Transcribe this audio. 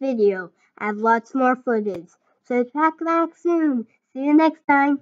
Video. I have lots more footage. So check back soon. See you next time.